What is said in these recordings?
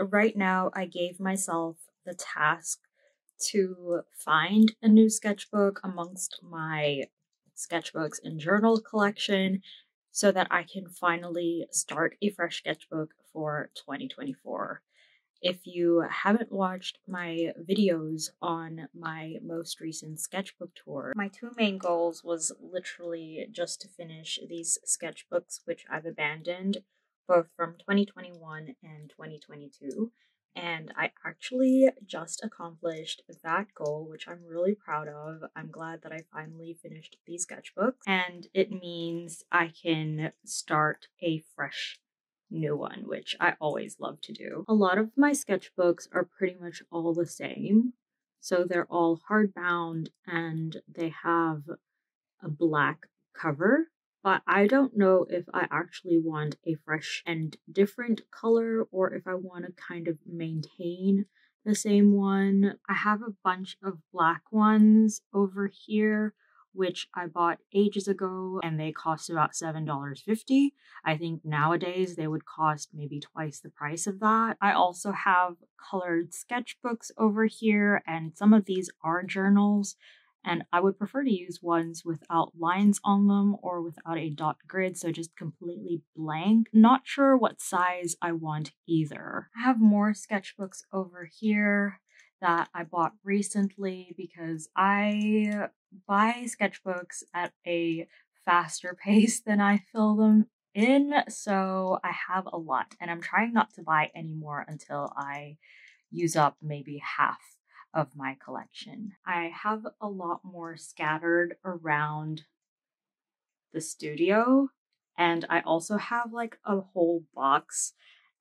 Right now, I gave myself the task to find a new sketchbook amongst my sketchbooks and journal collection so that I can finally start a fresh sketchbook for 2024. If you haven't watched my videos on my most recent sketchbook tour, my two main goals was literally just to finish these sketchbooks which I've abandoned both from 2021 and 2022. And I actually just accomplished that goal, which I'm really proud of. I'm glad that I finally finished these sketchbooks, and it means I can start a fresh new one, which I always love to do. A lot of my sketchbooks are pretty much all the same. So they're all hardbound and they have a black cover but I don't know if I actually want a fresh and different color or if I want to kind of maintain the same one. I have a bunch of black ones over here which I bought ages ago and they cost about $7.50. I think nowadays they would cost maybe twice the price of that. I also have colored sketchbooks over here and some of these are journals and I would prefer to use ones without lines on them or without a dot grid, so just completely blank. Not sure what size I want either. I have more sketchbooks over here that I bought recently because I buy sketchbooks at a faster pace than I fill them in, so I have a lot, and I'm trying not to buy any more until I use up maybe half of my collection. I have a lot more scattered around the studio, and I also have like a whole box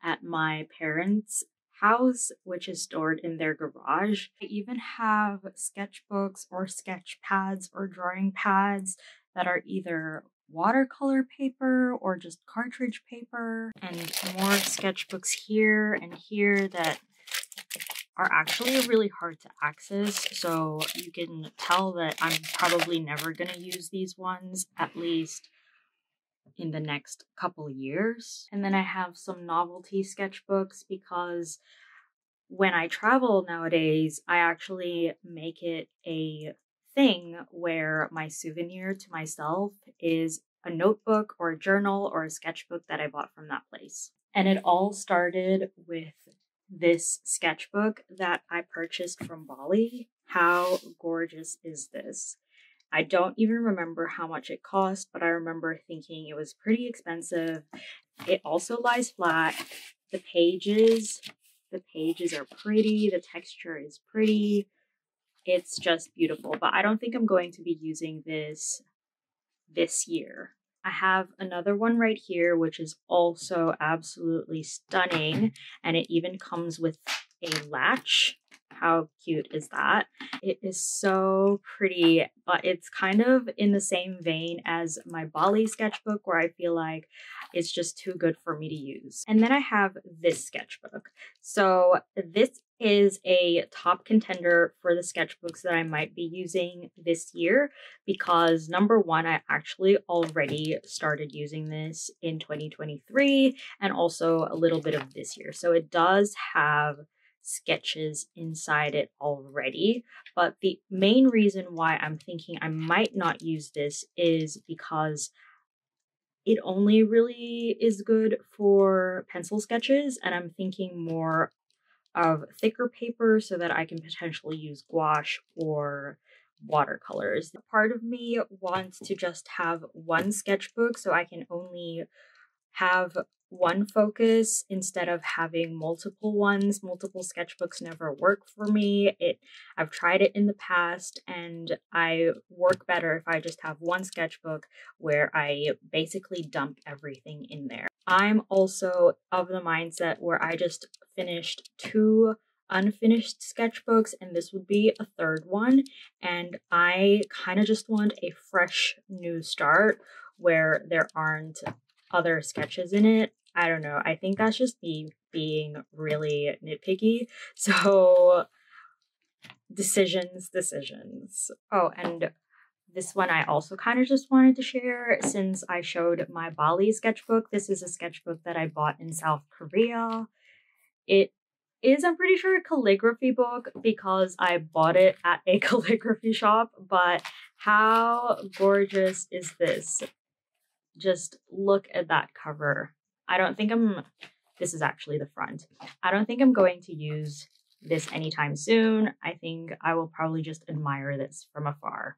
at my parents' house, which is stored in their garage. I even have sketchbooks or sketch pads or drawing pads that are either watercolor paper or just cartridge paper, and more sketchbooks here and here that are actually really hard to access. So you can tell that I'm probably never going to use these ones, at least in the next couple years. And then I have some novelty sketchbooks because when I travel nowadays, I actually make it a thing where my souvenir to myself is a notebook or a journal or a sketchbook that I bought from that place. And it all started with this sketchbook that I purchased from Bali. How gorgeous is this? I don't even remember how much it cost, but I remember thinking it was pretty expensive. It also lies flat. The pages, the pages are pretty, the texture is pretty. It's just beautiful, but I don't think I'm going to be using this this year. I have another one right here, which is also absolutely stunning. And it even comes with a latch. How cute is that? It is so pretty, but it's kind of in the same vein as my Bali sketchbook, where I feel like it's just too good for me to use. And then I have this sketchbook. So this is a top contender for the sketchbooks that I might be using this year because number one, I actually already started using this in 2023 and also a little bit of this year. So it does have sketches inside it already. But the main reason why I'm thinking I might not use this is because it only really is good for pencil sketches and I'm thinking more of thicker paper so that I can potentially use gouache or watercolors. Part of me wants to just have one sketchbook so I can only have one focus instead of having multiple ones. Multiple sketchbooks never work for me. It I've tried it in the past and I work better if I just have one sketchbook where I basically dump everything in there. I'm also of the mindset where I just finished two unfinished sketchbooks and this would be a third one and I kind of just want a fresh new start where there aren't other sketches in it I don't know. I think that's just me being really nitpicky. So decisions, decisions. Oh, and this one I also kind of just wanted to share since I showed my Bali sketchbook. This is a sketchbook that I bought in South Korea. It is, I'm pretty sure, a calligraphy book because I bought it at a calligraphy shop. But how gorgeous is this? Just look at that cover. I don't think I'm, this is actually the front. I don't think I'm going to use this anytime soon. I think I will probably just admire this from afar.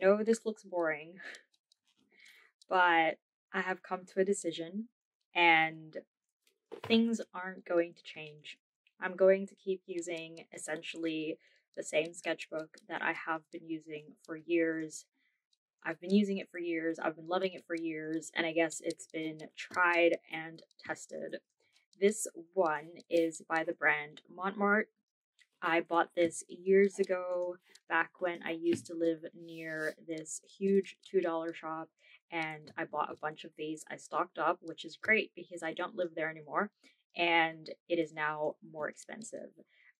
Know this looks boring, but I have come to a decision and things aren't going to change. I'm going to keep using essentially the same sketchbook that I have been using for years. I've been using it for years, I've been loving it for years, and I guess it's been tried and tested. This one is by the brand Mont Marte. I bought this years ago, back when I used to live near this huge $2 shop, and I bought a bunch of these. I stocked up, which is great because I don't live there anymore, and it is now more expensive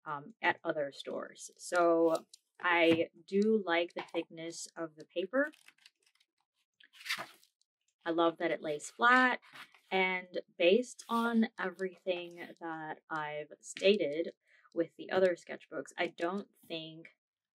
um, at other stores. So I do like the thickness of the paper. I love that it lays flat. And based on everything that I've stated with the other sketchbooks, I don't think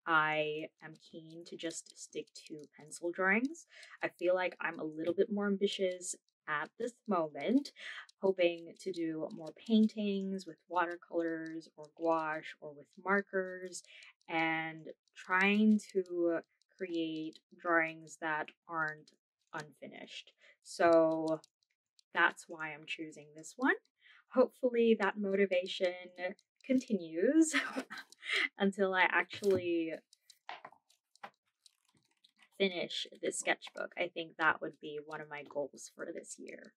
I am keen to just stick to pencil drawings. I feel like I'm a little bit more ambitious at this moment, hoping to do more paintings with watercolors or gouache or with markers and trying to create drawings that aren't unfinished. So that's why I'm choosing this one. Hopefully, that motivation continues until I actually finish this sketchbook. I think that would be one of my goals for this year.